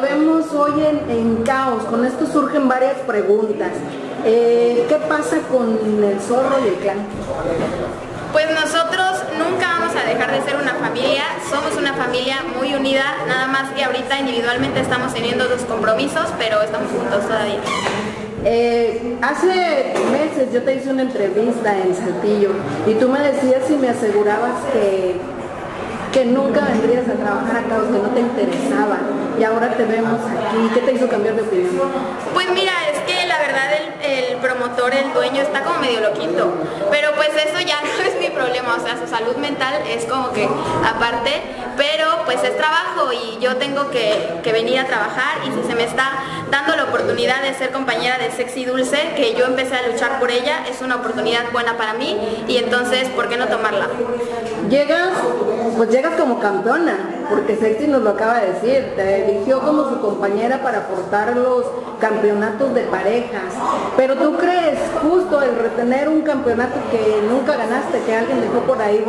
vemos hoy en, en caos, con esto surgen varias preguntas. Eh, ¿Qué pasa con el zorro y el clan? Pues nosotros nunca vamos a dejar de ser una familia, somos una familia muy unida, nada más que ahorita individualmente estamos teniendo dos compromisos, pero estamos juntos todavía. Eh, hace meses yo te hice una entrevista en Saltillo y tú me decías y me asegurabas que, que nunca vendrías a trabajar acá o que no te interesaba y ahora te vemos aquí. ¿Qué te hizo cambiar de opinión? Pues mira, es que la verdad el, el promotor, el dueño está como medio loquito, pero pues eso ya no problema, o sea, su salud mental es como que aparte, pero pues es trabajo y yo tengo que, que venir a trabajar y si se me está dando la oportunidad de ser compañera de Sexy Dulce, que yo empecé a luchar por ella, es una oportunidad buena para mí y entonces, ¿por qué no tomarla? Llegas, pues llegas como campeona, porque Sexy nos lo acaba de decir, te eligió como su compañera para aportar los campeonatos de parejas, pero tú crees justo el retener un campeonato que nunca ganaste, que alguien dejó por ahí?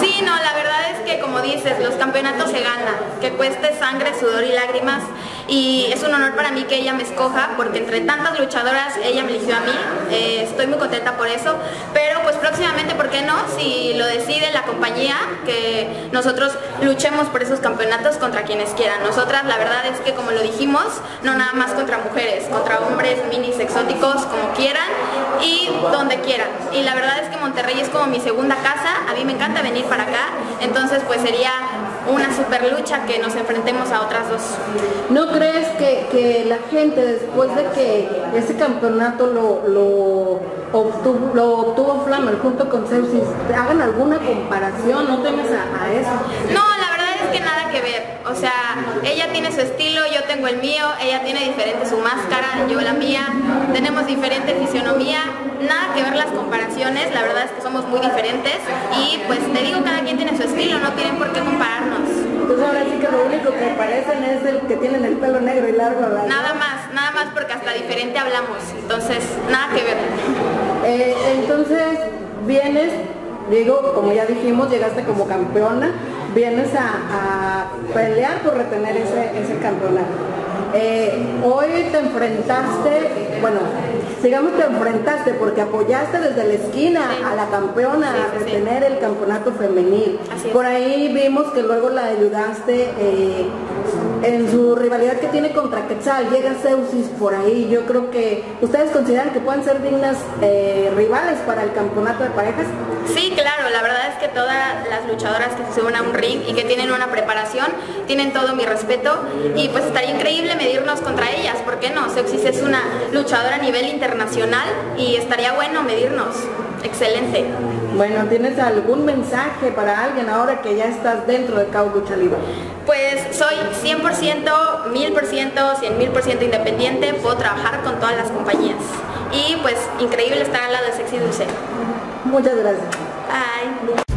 Sí, no, la verdad es que como dices, los campeonatos se ganan, que cueste sangre, sudor y lágrimas y es un honor para mí que ella me escoja porque entre tantas luchadoras ella me eligió a mí, eh, estoy muy contenta por eso, pero pues próximamente, ¿por qué no? Si lo decide la compañía, que nosotros luchemos por esos campeonatos contra quienes quieran. Nosotras la verdad es que como lo dijimos, no nada más contra mujeres, contra hombres, minis, exóticos, como quieran y donde quieran. Y la verdad es que Monterrey es como mi segunda casa, a mí me encanta venir para acá, entonces pues sería una super lucha que nos enfrentemos a otras dos. ¿No crees que, que la gente después de que ese campeonato lo, lo, obtuvo, lo obtuvo Flammer junto con Sepsis, hagan alguna comparación? ¿No temes a, a eso? No, la verdad es que nada que ver. O sea, ella tiene su estilo, yo tengo el mío, ella tiene diferente su máscara, yo la mía, tenemos diferente fisionomía, nada que ver las comparaciones, la verdad es que somos muy diferentes y pues te digo, cada quien tiene su estilo, no tienen por qué compararnos. Entonces ahora sí que lo único que parecen es el que tienen el pelo negro y largo. ¿verdad? Nada más, nada más porque hasta diferente hablamos, entonces nada que ver. Eh, entonces vienes, digo, como ya dijimos, llegaste como campeona, vienes a, a pelear por retener ese, ese campeonato. Eh, hoy te enfrentaste, bueno, sigamos te enfrentaste porque apoyaste desde la esquina Sí. a la campeona Sí, a sí, retener el campeonato femenil. Por ahí vimos que luego la ayudaste eh, en su rivalidad que tiene contra Quetzal, llega Zeusis por ahí. Yo creo que ustedes consideran que pueden ser dignas eh, rivales para el campeonato de parejas. Sí, claro, la verdad es que todas las luchadoras que se suben a un ring y que tienen una preparación tienen todo mi respeto y pues estaría increíble medirnos contra ellas, ¿por qué no? Sexis es una luchadora a nivel internacional y estaría bueno medirnos. Excelente. Bueno, ¿tienes algún mensaje para alguien ahora que ya estás dentro de Caos Lucha Libre? Pues soy 100%, 1000%, 100.000% independiente, puedo trabajar con todas las compañías. Y pues increíble estar al lado de Sexy Dulce. Muchas gracias. Bye.